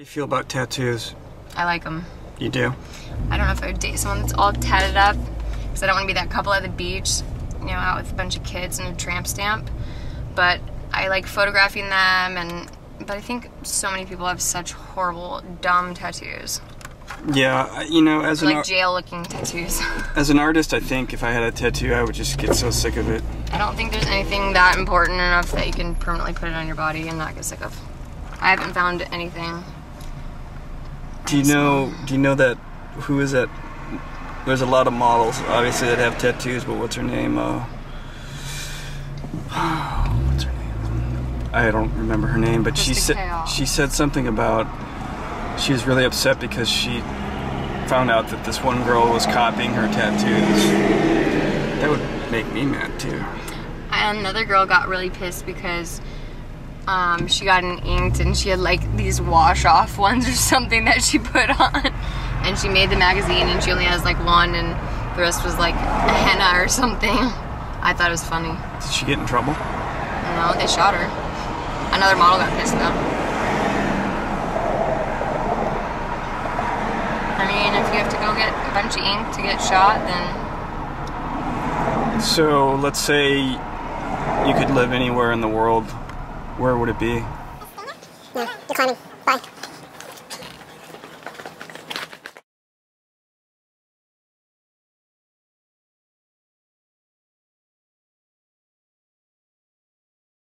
do you feel about tattoos? I like them. You do? I don't know if I would date someone that's all tatted up because I don't want to be that couple at the beach, you know, out with a bunch of kids and a tramp stamp. But I like photographing them, and but I think so many people have such horrible, dumb tattoos, Yeah, you know, as like ar- jail-looking tattoos. as an artist, I think if I had a tattoo, I would just get so sick of it. I don't think there's anything that important enough that you can permanently put it on your body and not get sick of. I haven't found anything. Do you know? Do you know that? Who is that? There's a lot of models, obviously, that have tattoos. But what's her name? Uh, what's her name? I don't remember her name, but she said she said something about she was really upset because she found out that this one girl was copying her tattoos. That would make me mad too. Another girl got really pissed because um, she got an Inked and she had like these wash off ones or something that she put on. And she made the magazine and she only has like one and the rest was like henna or something. I thought it was funny. Did she get in trouble? No, they shot her. Another model got pissed though. I mean, if you have to go get a bunch of ink to get shot, then So let's say you could live anywhere in the world. Where would it be? Hmm, no, declining. Bye.